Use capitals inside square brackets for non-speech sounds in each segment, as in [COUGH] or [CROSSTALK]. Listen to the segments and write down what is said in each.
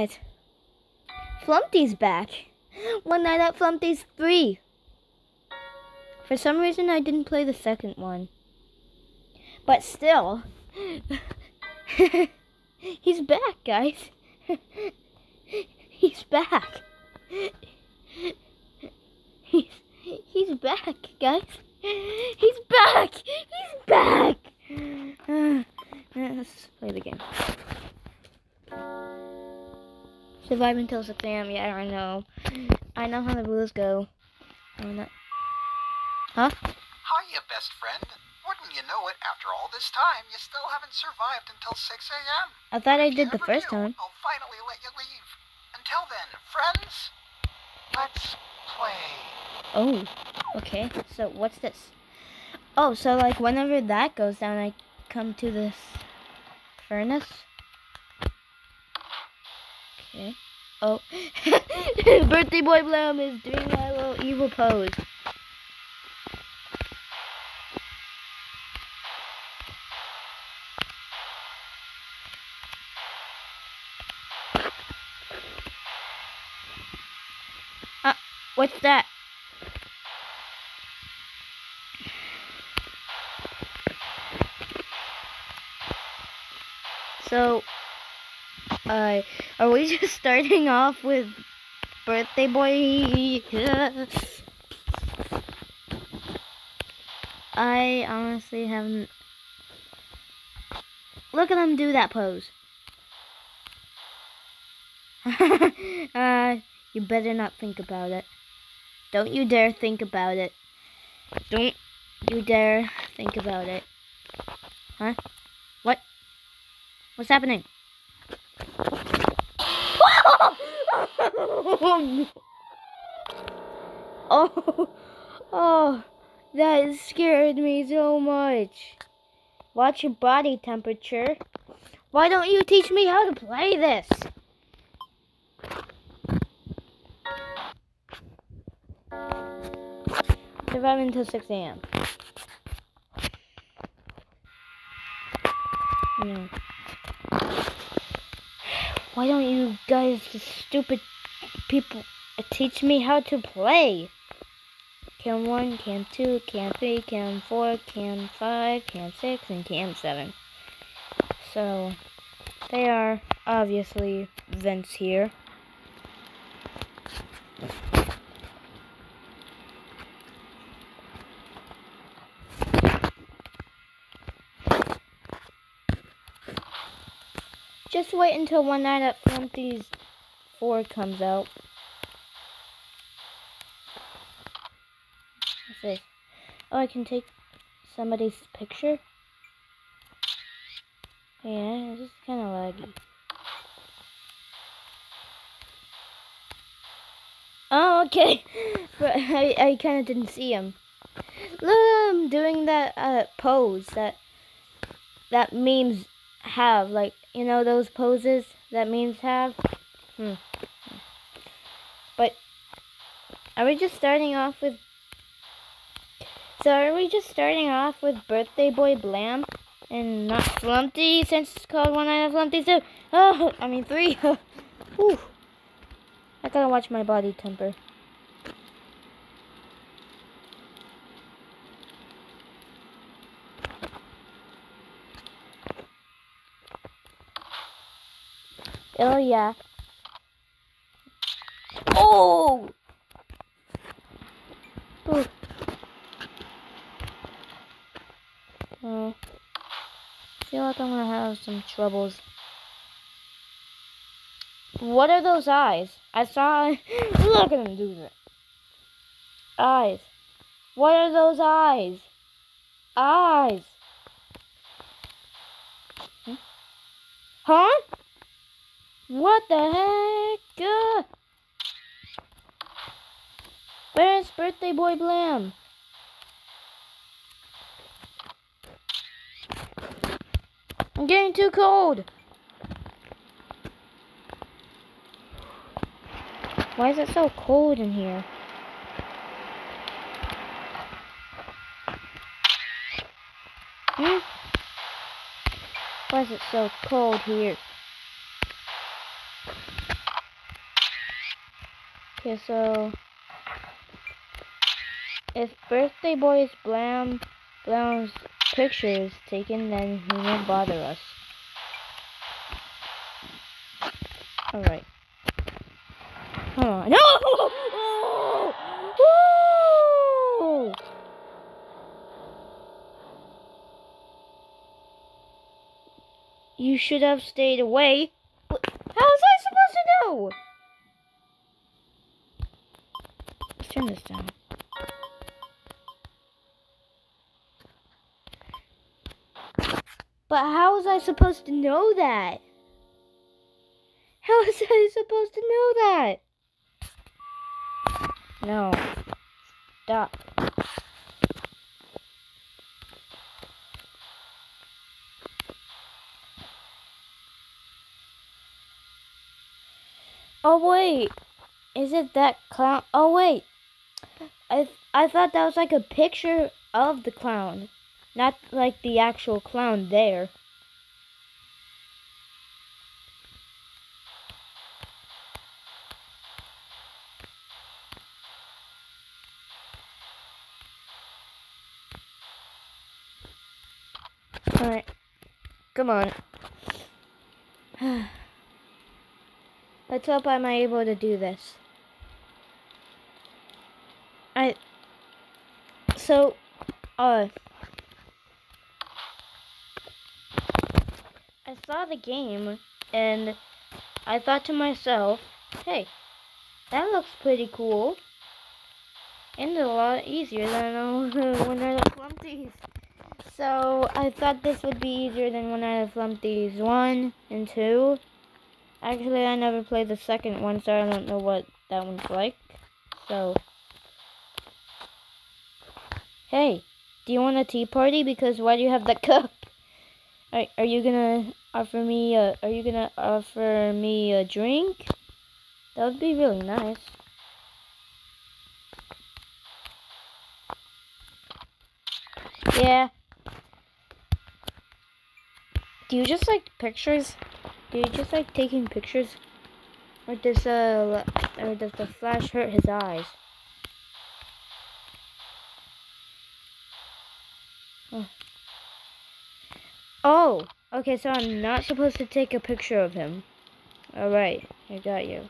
what? Flumpty's back. One Night at Flumpty's 3. For some reason, I didn't play the second one. But still, [LAUGHS] he's back, guys. [LAUGHS] he's back. He's, [LAUGHS] he's back, guys. He's back! He's back! [SIGHS] let's play the game. Survive until 6 a.m. Yeah, I know. I know how the rules go. I'm not... Huh? Hiya, best friend. Wouldn't you know it, after all this time, you still haven't survived until 6 a.m. I thought I did the first do, time. I'll finally let you leave. Until then, friends, let's play. Oh, okay. So what's this? Oh, so like whenever that goes down, I come to this furnace. Okay. Oh, [LAUGHS] birthday boy Blam is doing that little evil pose. Uh, what's that? So, uh, are we just [LAUGHS] starting off with birthday boy? I honestly haven't. Look at him do that pose. [LAUGHS] uh, you better not think about it. Don't you dare think about it. Don't you dare think about it. Huh? What? What's happening? [LAUGHS] oh, oh, that scared me so much. Watch your body temperature. Why don't you teach me how to play this? Survive until 6 a.m. No. Hmm. Why don't you guys, stupid people, teach me how to play? Cam 1, Cam 2, Cam 3, Cam 4, Cam 5, Cam 6, and Cam 7. So, they are obviously vents here. Just wait until one night at Flumpty's 4 comes out. What's this? Oh, I can take somebody's picture? Yeah, this is kind of laggy. Oh, okay. [LAUGHS] But I, I kind of didn't see him. Look him doing that uh, pose that that memes have. Like, you know those poses that memes have? Hmm. But are we just starting off with so are we just starting off with Birthday Boy Blam and not Flumpty since it's called One Night of Flumpty too? Oh, I mean three. [LAUGHS] Whew. I gotta watch my body temper. Oh yeah. Oh! Ooh. Oh. I feel like I'm gonna have some troubles. What are those eyes? I saw. Look at him do that. Eyes. What are those eyes? Eyes. Hmm? Huh? What the heck? Where's birthday boy Blam? I'm getting too cold. Why is it so cold in here? Hmm? Why is it so cold here? Okay, so if birthday boy's Blam Blam's picture is taken, then he won't bother us. Alright. On. No! Oh! You should have stayed away. How was I supposed to know? Turn this down. But how was I supposed to know that? How [LAUGHS] was I supposed to know that? No. Stop. Oh wait, is it that clown? Oh wait, I I thought that was like a picture of the clown, not like the actual clown there. Alright. Come on. [SIGHS] Let's hope I'm able to do this. I... So, uh... I saw the game, and I thought to myself, hey, that looks pretty cool. And a lot easier than [LAUGHS] when I Flumpty's. So I thought this would be easier than when I Flumpty's one and two. Actually, I never played the second one, so I don't know what that one's like. So, hey, do you want a tea party? Because why do you have that [LAUGHS] cup? Are, are you gonna offer me? A, are you gonna offer me a drink? That would be really nice. Yeah. Do you just like pictures? Do you just like taking pictures? Or does uh or does the flash hurt his eyes? Oh. okay, so I'm not supposed to take a picture of him. Alright, I got you.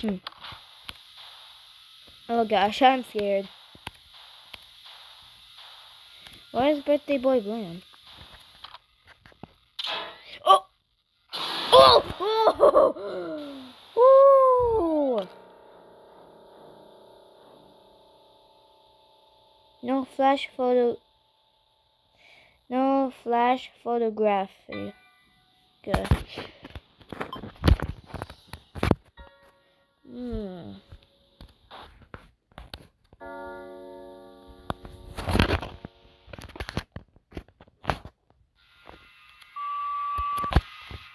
Hmm. Oh gosh, I'm scared. Why is birthday boy Blam? Oh! Oh! [LAUGHS] Oh! Ooh! No flash photo. No flash photography. Good. Hmm.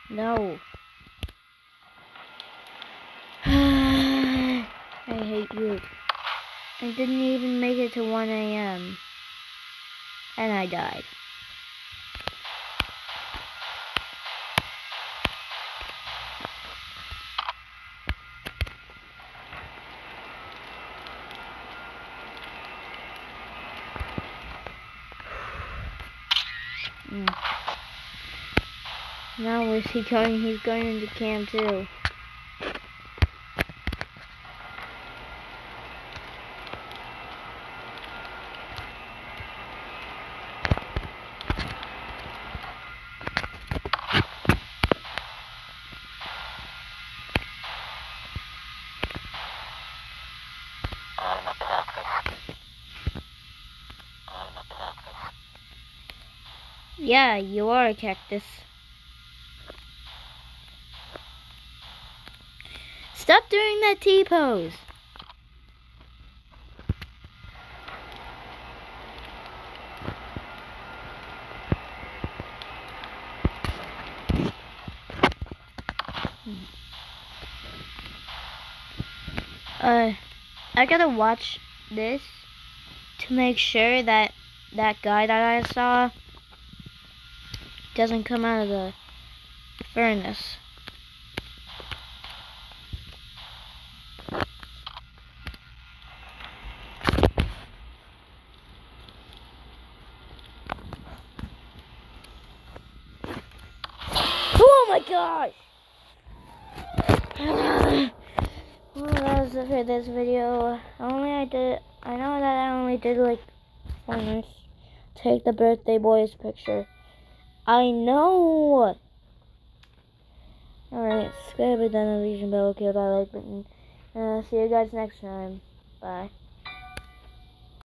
No. I hate you. I didn't even make it to 1 a.m. And I died. [SIGHS] Mm. Now where's he going? He's going into camp too. Yeah, you are a cactus. Stop doing that T-pose. Uh, I gotta watch this to make sure that that guy that I saw doesn't come out of the Furnace. Oh my gosh! [SIGHS] well, that was it for this video. Only I did. I know that I only did like furnace. Take the birthday boy's picture. I know. Alright, subscribe, hit that notification bell, okay, that like button. Uh, see you guys next time. Bye.